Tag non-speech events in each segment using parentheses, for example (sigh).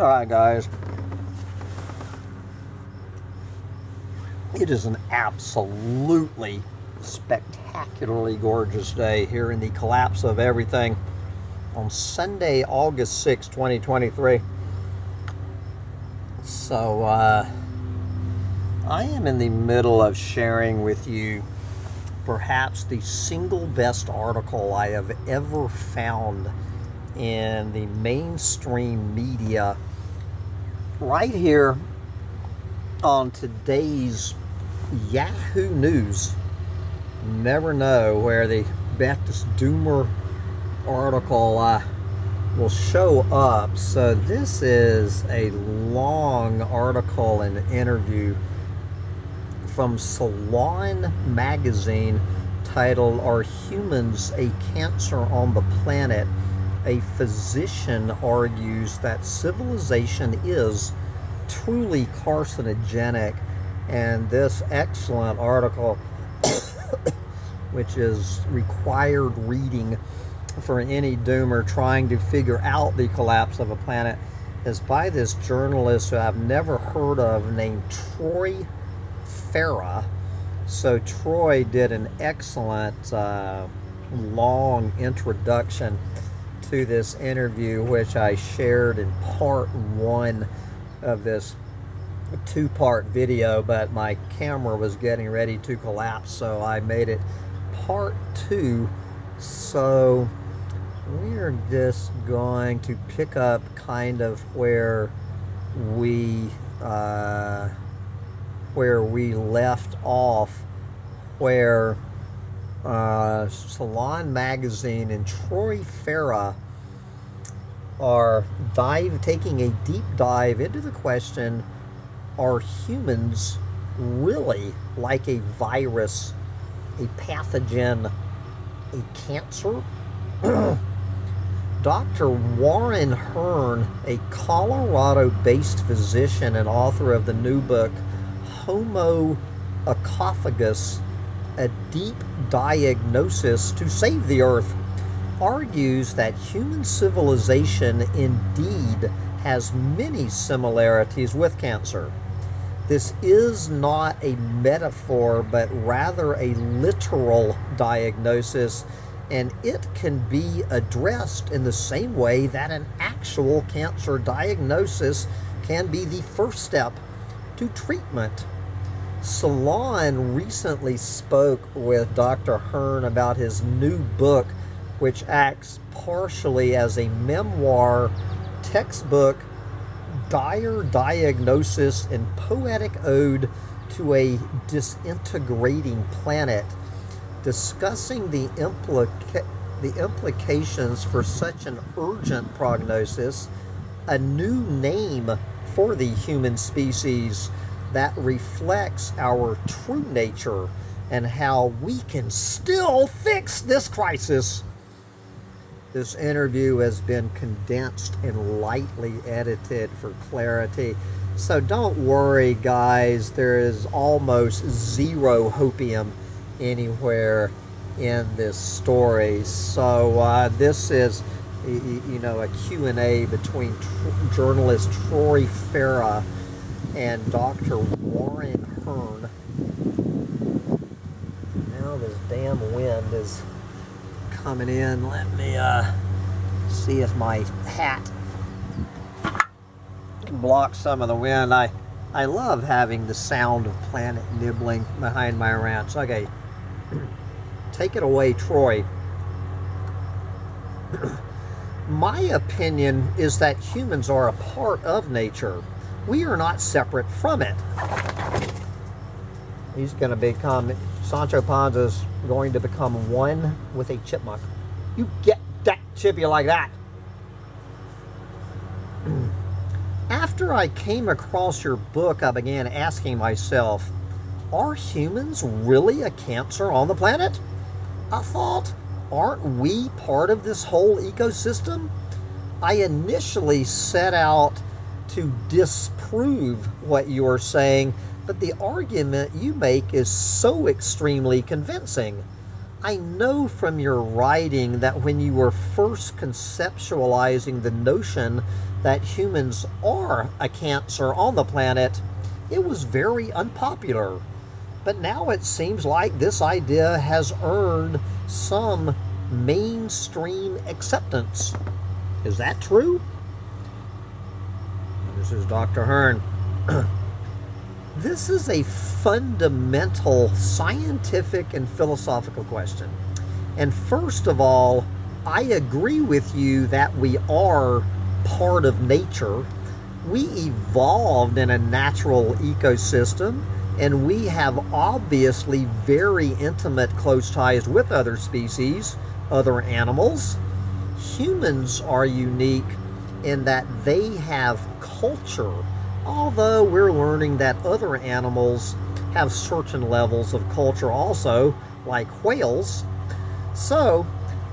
All right, guys. It is an absolutely spectacularly gorgeous day here in the collapse of everything on Sunday, August 6, 2023. So, uh, I am in the middle of sharing with you perhaps the single best article I have ever found in the mainstream media right here on today's Yahoo News. Never know where the Baptist Doomer article uh, will show up. So this is a long article and interview from Salon magazine titled Are Humans a Cancer on the Planet? A physician argues that civilization is truly carcinogenic and this excellent article (coughs) which is required reading for any doomer trying to figure out the collapse of a planet is by this journalist who I've never heard of named Troy Farah. So Troy did an excellent uh, long introduction to this interview, which I shared in part one of this two-part video, but my camera was getting ready to collapse, so I made it part two. So we're just going to pick up kind of where we uh, where we left off, where uh, Salon Magazine and Troy Farah are dive taking a deep dive into the question: Are humans really like a virus, a pathogen, a cancer? (clears throat) Dr. Warren Hern, a Colorado based physician and author of the new book Homo ecophagus, a deep diagnosis to save the earth, argues that human civilization indeed has many similarities with cancer. This is not a metaphor, but rather a literal diagnosis and it can be addressed in the same way that an actual cancer diagnosis can be the first step to treatment. Salon recently spoke with Dr. Hern about his new book, which acts partially as a memoir, textbook, dire diagnosis, and poetic ode to a disintegrating planet discussing the, implica the implications for such an urgent prognosis, a new name for the human species that reflects our true nature and how we can still fix this crisis. This interview has been condensed and lightly edited for clarity. So don't worry, guys, there is almost zero hopium anywhere in this story. So uh, this is, you know, a Q&A between journalist Troy Farah and Dr. Warren Hern. Now this damn wind is coming in. Let me uh, see if my hat can block some of the wind. I I love having the sound of planet nibbling behind my ranch. Okay, (clears throat) take it away, Troy. (clears throat) My opinion is that humans are a part of nature. We are not separate from it. He's going to become, Sancho Panza's going to become one with a chipmunk. You get that chippy like that. (clears throat) After I came across your book, I began asking myself, are humans really a cancer on the planet? I thought, aren't we part of this whole ecosystem? I initially set out to disprove what you are saying, but the argument you make is so extremely convincing. I know from your writing that when you were first conceptualizing the notion that humans are a cancer on the planet, it was very unpopular. But now it seems like this idea has earned some mainstream acceptance. Is that true? This is Dr. Hern. (clears throat) this is a fundamental scientific and philosophical question. And first of all, I agree with you that we are part of nature. We evolved in a natural ecosystem and we have obviously very intimate close ties with other species, other animals. Humans are unique in that they have culture, although we're learning that other animals have certain levels of culture also, like whales. So,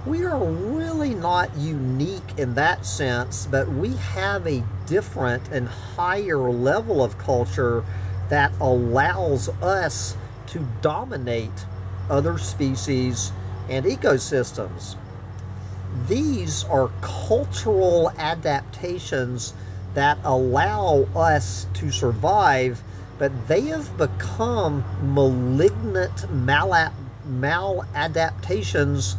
we are really not unique in that sense, but we have a different and higher level of culture that allows us to dominate other species and ecosystems. These are cultural adaptations that allow us to survive, but they have become malignant maladaptations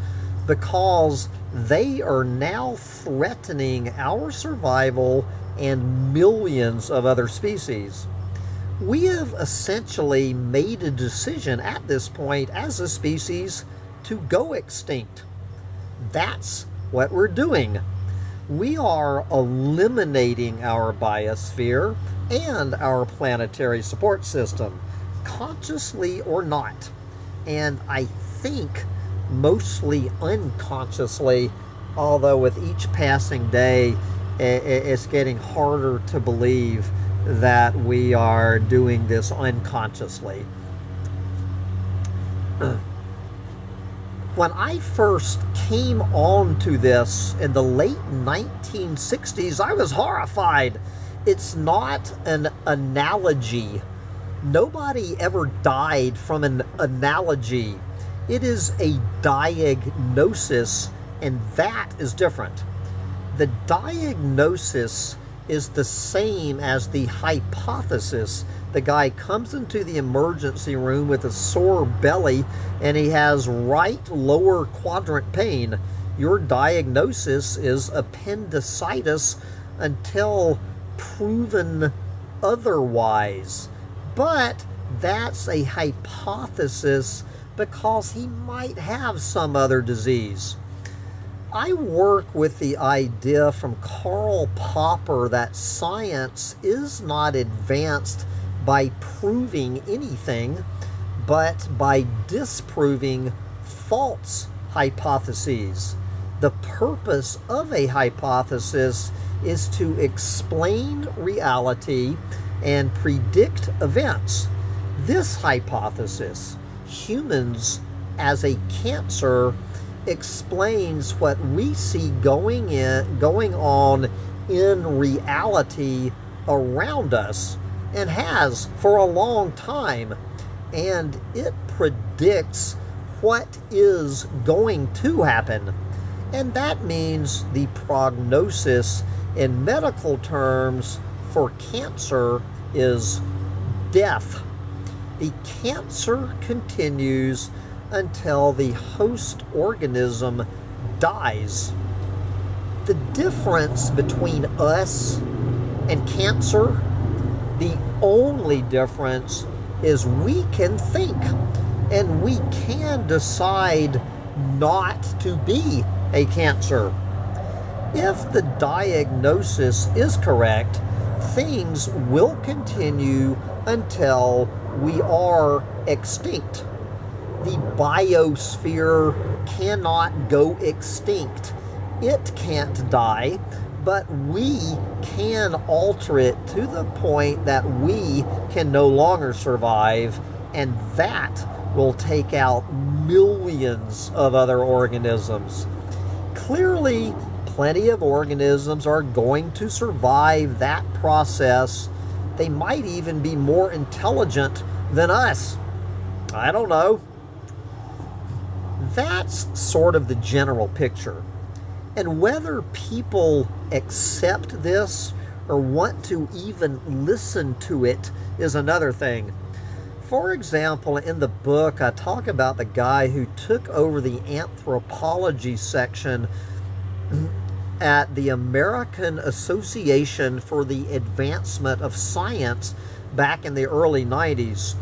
because they are now threatening our survival and millions of other species we have essentially made a decision at this point as a species to go extinct. That's what we're doing. We are eliminating our biosphere and our planetary support system, consciously or not. And I think mostly unconsciously, although with each passing day, it's getting harder to believe that we are doing this unconsciously. (clears throat) when I first came on to this in the late 1960s, I was horrified. It's not an analogy. Nobody ever died from an analogy. It is a diagnosis, and that is different. The diagnosis is the same as the hypothesis. The guy comes into the emergency room with a sore belly and he has right lower quadrant pain. Your diagnosis is appendicitis until proven otherwise. But that's a hypothesis because he might have some other disease. I work with the idea from Karl Popper that science is not advanced by proving anything, but by disproving false hypotheses. The purpose of a hypothesis is to explain reality and predict events. This hypothesis, humans as a cancer, explains what we see going in going on in reality around us and has for a long time. And it predicts what is going to happen. And that means the prognosis in medical terms for cancer is death. The cancer continues until the host organism dies. The difference between us and cancer, the only difference is we can think and we can decide not to be a cancer. If the diagnosis is correct, things will continue until we are extinct the biosphere cannot go extinct. It can't die, but we can alter it to the point that we can no longer survive, and that will take out millions of other organisms. Clearly, plenty of organisms are going to survive that process. They might even be more intelligent than us. I don't know that's sort of the general picture. And whether people accept this or want to even listen to it is another thing. For example, in the book, I talk about the guy who took over the anthropology section at the American Association for the Advancement of Science back in the early 90s.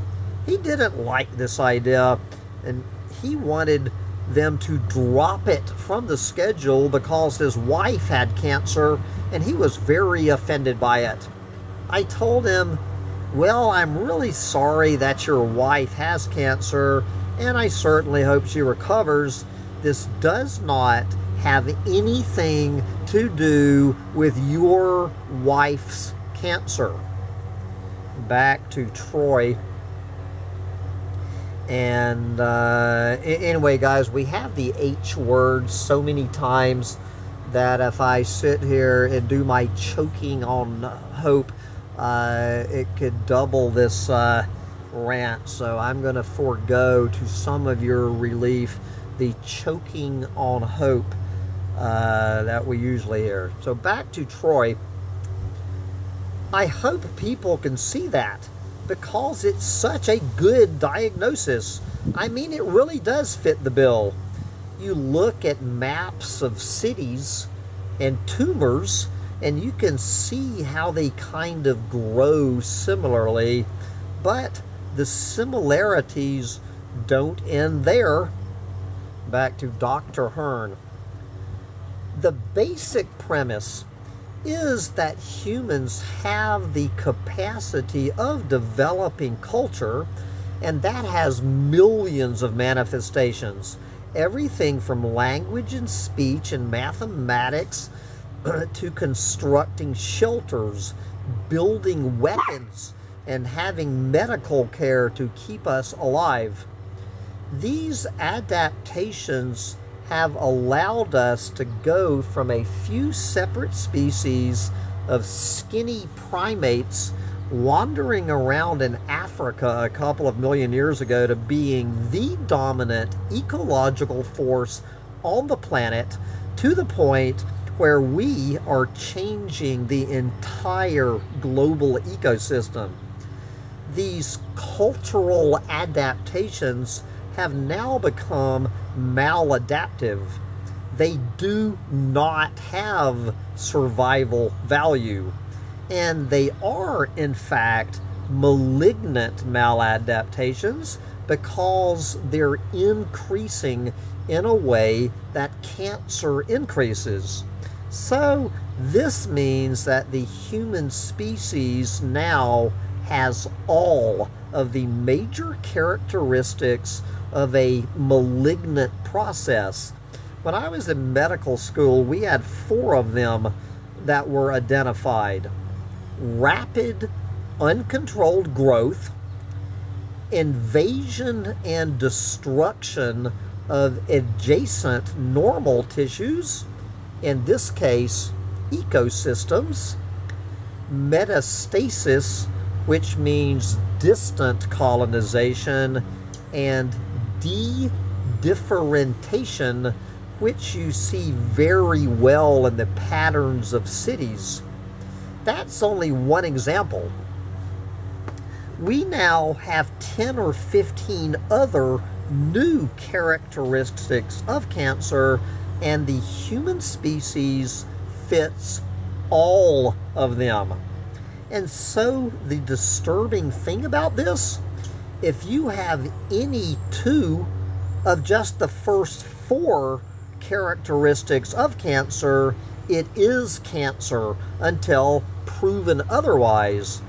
He didn't like this idea and he wanted them to drop it from the schedule because his wife had cancer and he was very offended by it. I told him well, I'm really sorry that your wife has cancer, and I certainly hope she recovers. This does not have anything to do with your wife's cancer. Back to Troy. And uh, anyway, guys, we have the H word so many times that if I sit here and do my choking on hope, uh, it could double this uh, rant. So I'm going to forego to some of your relief the choking on hope uh, that we usually hear. So back to Troy. I hope people can see that because it's such a good diagnosis. I mean, it really does fit the bill. You look at maps of cities and tumors and you can see how they kind of grow similarly, but the similarities don't end there. Back to Dr. Hern. The basic premise is that humans have the capacity of developing culture, and that has millions of manifestations. Everything from language and speech and mathematics (clears throat) to constructing shelters, building weapons, and having medical care to keep us alive. These adaptations have allowed us to go from a few separate species of skinny primates wandering around in Africa a couple of million years ago to being the dominant ecological force on the planet to the point where we are changing the entire global ecosystem. These cultural adaptations have now become maladaptive. They do not have survival value. And they are, in fact, malignant maladaptations because they're increasing in a way that cancer increases. So this means that the human species now has all of the major characteristics of a malignant process. When I was in medical school, we had four of them that were identified. Rapid, uncontrolled growth, invasion and destruction of adjacent normal tissues, in this case, ecosystems, metastasis, which means distant colonization, and de-differentiation, which you see very well in the patterns of cities. That's only one example. We now have 10 or 15 other new characteristics of cancer and the human species fits all of them. And so the disturbing thing about this, if you have any two of just the first four characteristics of cancer, it is cancer until proven otherwise.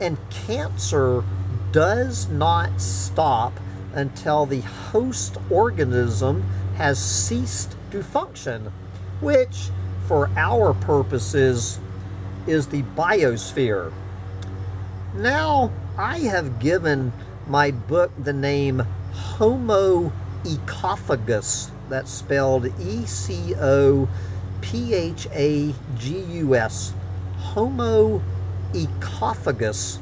And cancer does not stop until the host organism has ceased to function, which for our purposes is the biosphere. Now, I have given my book the name Homo ecophagus. That's spelled E C O P H A G U S. Homo ecophagus.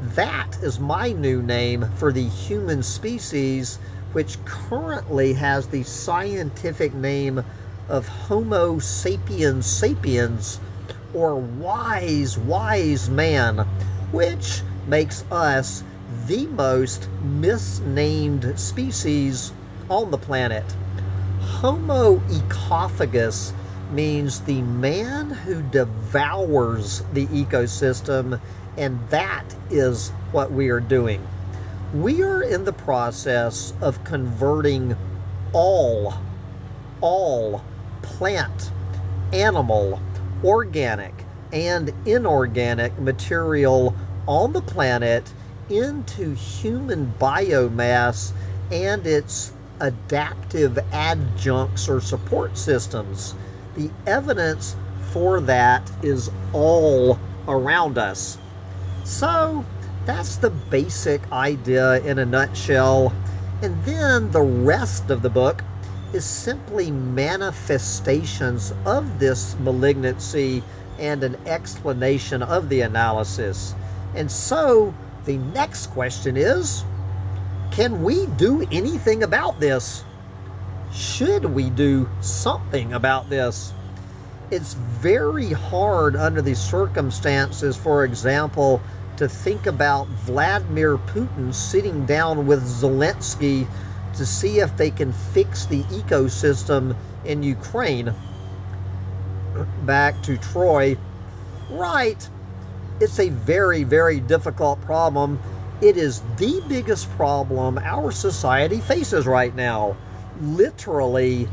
That is my new name for the human species which currently has the scientific name of Homo sapiens sapiens, or wise, wise man, which makes us the most misnamed species on the planet. Homo ecophagus means the man who devours the ecosystem, and that is what we are doing. We are in the process of converting all, all plant, animal, organic, and inorganic material on the planet into human biomass and its adaptive adjuncts or support systems. The evidence for that is all around us. So that's the basic idea in a nutshell. And then the rest of the book is simply manifestations of this malignancy and an explanation of the analysis. And so the next question is, can we do anything about this? Should we do something about this? It's very hard under these circumstances, for example, to think about Vladimir Putin sitting down with Zelensky to see if they can fix the ecosystem in Ukraine. Back to Troy. Right, it's a very, very difficult problem. It is the biggest problem our society faces right now. Literally,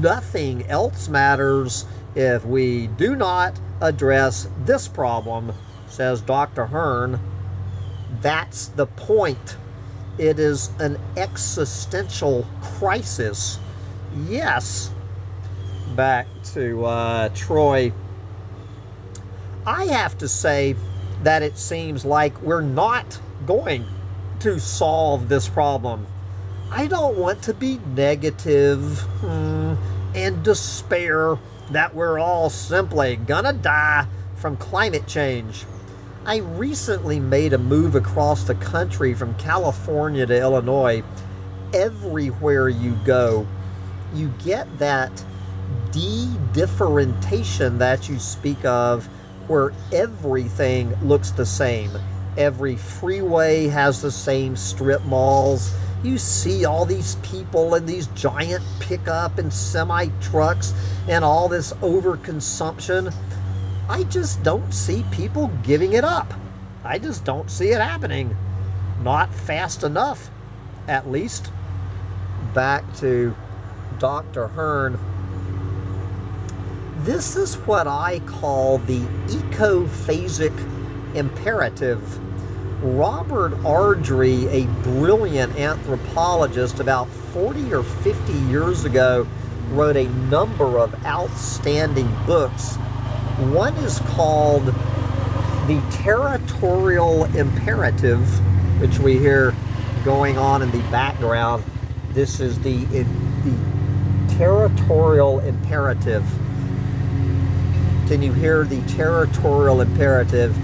nothing else matters if we do not address this problem, says Dr. Hern. That's the point. It is an existential crisis. Yes. Back to uh, Troy. I have to say that it seems like we're not going to solve this problem. I don't want to be negative hmm, and despair that we're all simply gonna die from climate change. I recently made a move across the country from California to Illinois. Everywhere you go, you get that de-differentiation that you speak of where everything looks the same. Every freeway has the same strip malls. You see all these people and these giant pickup and semi trucks and all this overconsumption. I just don't see people giving it up. I just don't see it happening. Not fast enough, at least. Back to Dr. Hern this is what I call the ecophagic imperative. Robert Ardrey, a brilliant anthropologist about 40 or 50 years ago, wrote a number of outstanding books. One is called The Territorial Imperative, which we hear going on in the background. This is the, the Territorial Imperative can you hear the territorial imperative,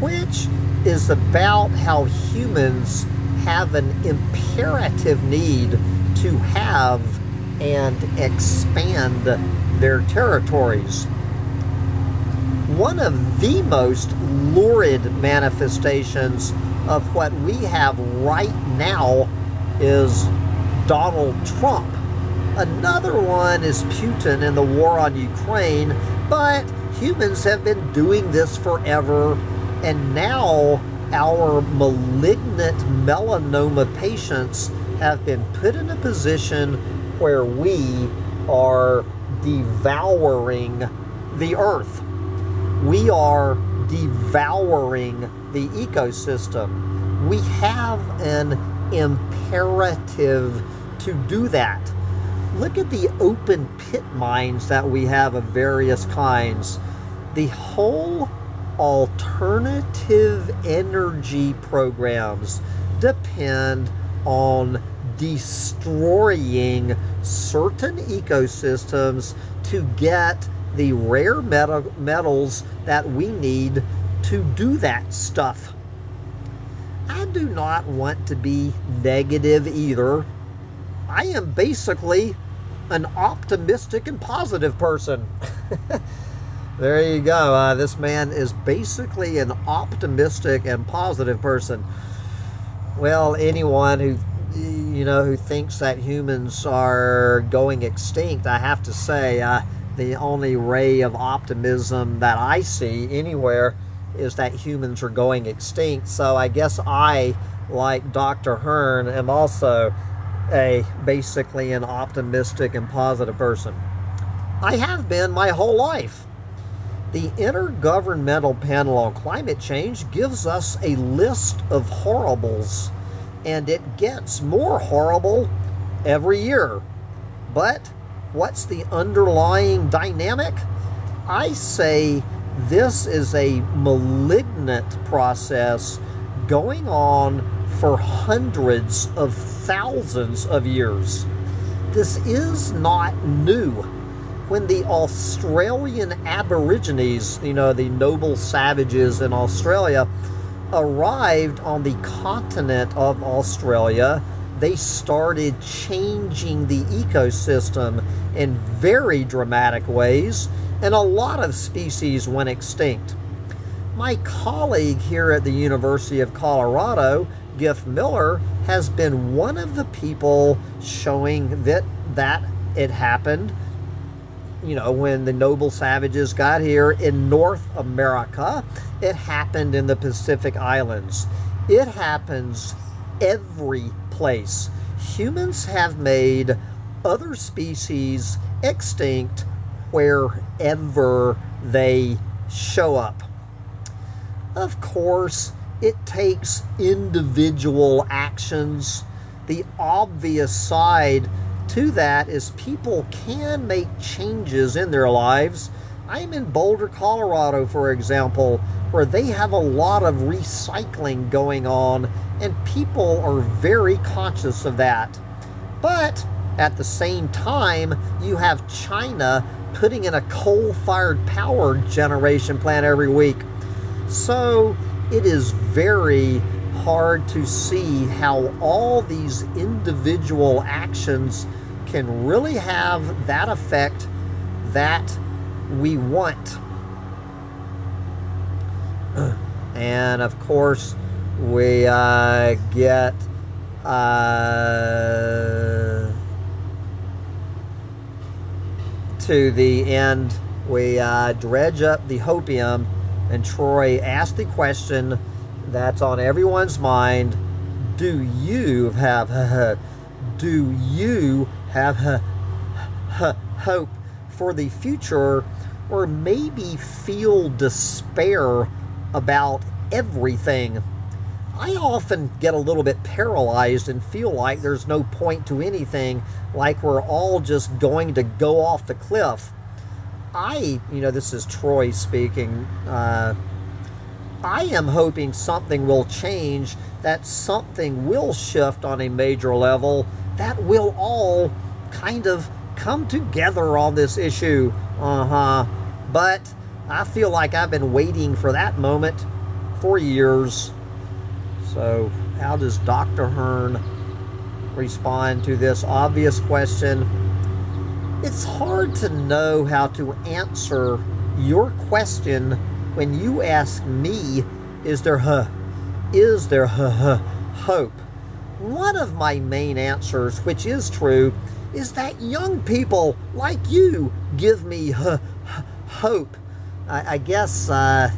which is about how humans have an imperative need to have and expand their territories. One of the most lurid manifestations of what we have right now is Donald Trump. Another one is Putin and the war on Ukraine, but humans have been doing this forever, and now our malignant melanoma patients have been put in a position where we are devouring the earth. We are devouring the ecosystem. We have an imperative to do that. Look at the open pit mines that we have of various kinds the whole alternative energy programs depend on destroying certain ecosystems to get the rare metal metals that we need to do that stuff. I do not want to be negative either. I am basically an optimistic and positive person. (laughs) there you go. Uh, this man is basically an optimistic and positive person. Well, anyone who you know who thinks that humans are going extinct, I have to say, uh, the only ray of optimism that I see anywhere is that humans are going extinct. So I guess I, like Dr. Hern, am also a basically an optimistic and positive person. I have been my whole life. The Intergovernmental Panel on Climate Change gives us a list of horribles, and it gets more horrible every year. But what's the underlying dynamic? I say this is a malignant process going on for hundreds of thousands of years. This is not new. When the Australian Aborigines, you know, the noble savages in Australia, arrived on the continent of Australia, they started changing the ecosystem in very dramatic ways, and a lot of species went extinct. My colleague here at the University of Colorado Giff Miller has been one of the people showing that that it happened. You know, when the noble savages got here in North America, it happened in the Pacific Islands. It happens every place. Humans have made other species extinct wherever they show up. Of course, it takes individual actions. The obvious side to that is people can make changes in their lives. I'm in Boulder, Colorado, for example, where they have a lot of recycling going on, and people are very conscious of that. But at the same time, you have China putting in a coal fired power generation plant every week. So it is very hard to see how all these individual actions can really have that effect that we want. (clears throat) And of course, we uh, get uh, to the end, we uh, dredge up the hopium and Troy asks the question that's on everyone's mind do you have (laughs) do you have hope for the future or maybe feel despair about everything I often get a little bit paralyzed and feel like there's no point to anything, like we're all just going to go off the cliff. I, you know, this is Troy speaking. Uh, I am hoping something will change, that something will shift on a major level, that we'll all kind of come together on this issue. Uh huh. But I feel like I've been waiting for that moment for years. So, how does Dr. Hern respond to this obvious question? It's hard to know how to answer your question when you ask me, is there huh, is there huh, huh, hope? One of my main answers, which is true, is that young people like you give me hope. I, I guess uh,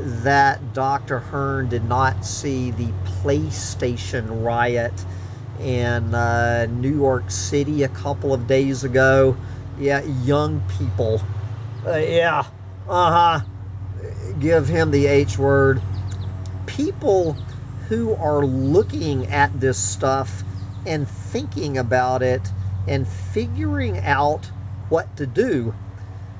that Dr. Hern did not see the PlayStation riot in uh, New York City a couple of days ago. Yeah, young people. Uh, yeah, uh huh. Give him the H word. People who are looking at this stuff and thinking about it and figuring out what to do.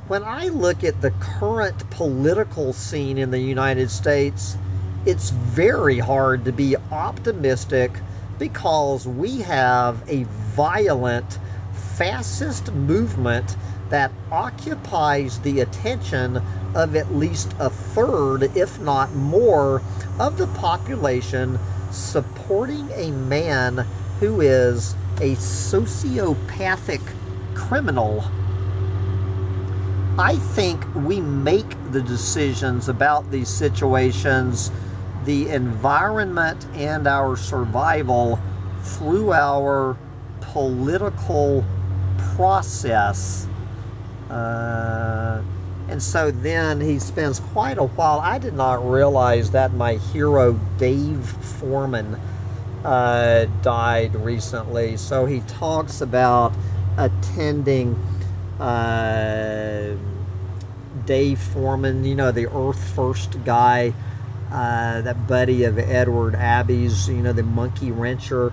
When I look at the current political scene in the United States, it's very hard to be optimistic because we have a violent fascist movement that occupies the attention of at least a third, if not more, of the population supporting a man who is a sociopathic criminal, I think we make the decisions about these situations, the environment, and our survival through our political process. Uh, and so then he spends quite a while. I did not realize that my hero, Dave Foreman, uh, died recently. So he talks about attending uh, Dave Foreman, you know, the Earth First guy, uh, that buddy of Edward Abbey's, you know, the monkey wrencher,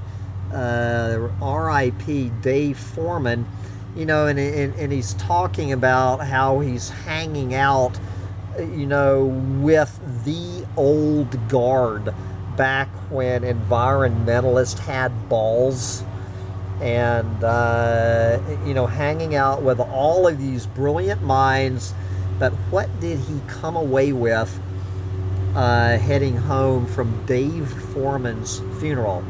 uh, R.I.P. Dave Foreman, you know, and, and, and he's talking about how he's hanging out, you know, with the old guard back when environmentalists had balls. And uh, you know hanging out with all of these brilliant minds. But what did he come away with uh, heading home from dave foreman's funeral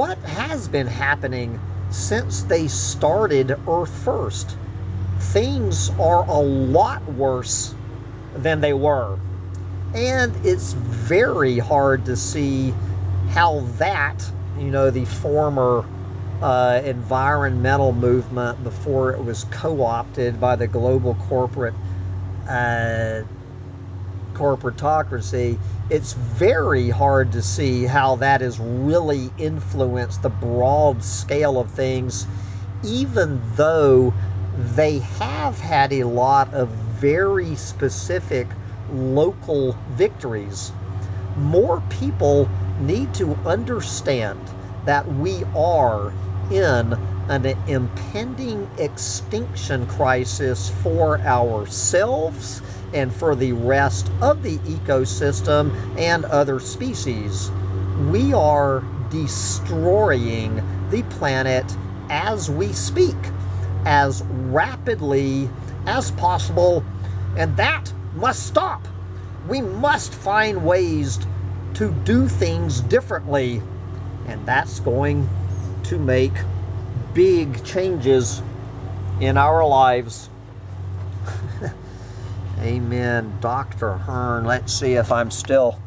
what has been happening since they started earth first? Things are a lot worse than they were. And it's very hard to see how that, you know, the former uh, environmental movement before it was co-opted by the global corporate uh, corporatocracy, it's very hard to see how that has really influenced the broad scale of things, even though they have had a lot of very specific local victories. More people need to understand that we are in an impending extinction crisis for ourselves and for the rest of the ecosystem and other species. We are destroying the planet as we speak, as rapidly as possible, and that must stop. We must find ways to do things differently, and that's going to make big changes in our lives. (laughs) Amen. Dr. Hern, let's see if I'm still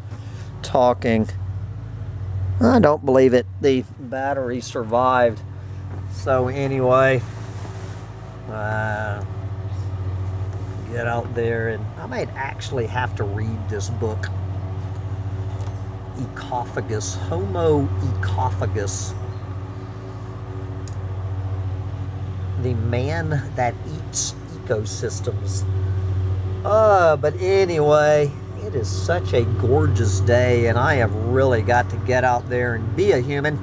talking. I don't believe it. The battery survived. So anyway, uh, get out there and I might actually have to read this book. Ecophagus, Homo ecophagus. The man that eats ecosystems. Uh, but anyway, it is such a gorgeous day and I have really got to get out there and be a human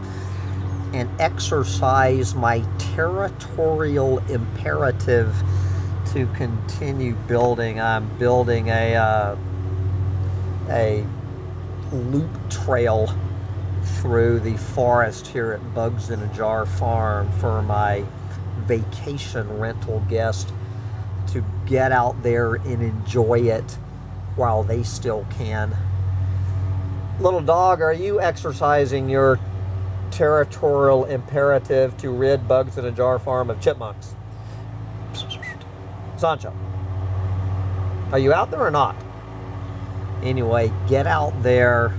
and exercise my territorial imperative to continue building. I'm building a uh, a loop trail through the forest here at Bugs in a Jar Farm for my vacation rental guest to get out there and enjoy it while they still can. Little dog, are you exercising your territorial imperative to rid Bugs in a Jar Farm of chipmunks? Sancho, are you out there or not? Anyway, get out there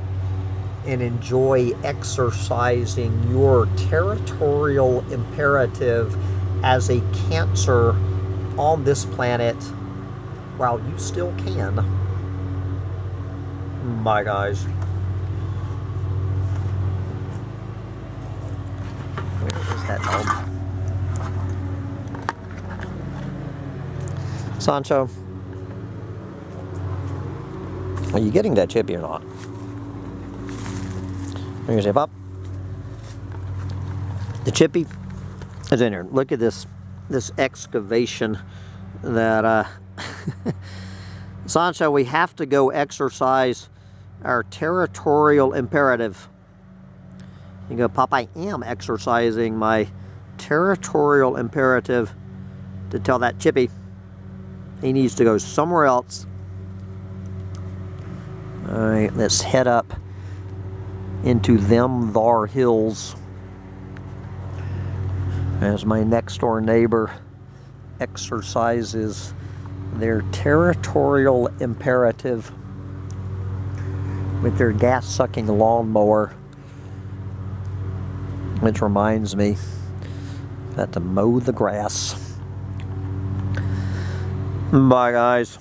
and enjoy exercising your territorial imperative as a cancer on this planet while you still can. My guys. Where is that dog? Sancho, are you getting that chippy or not? Bring your say, Pop. The chippy is in here. Look at this this excavation that uh (laughs) Sancho, we have to go exercise our territorial imperative. You go, Pop, I am exercising my territorial imperative to tell that chippy he needs to go somewhere else. All right, let's head up into them thar hills as my next door neighbor exercises their territorial imperative with their gas sucking lawnmower which reminds me that to mow the grass. Bye guys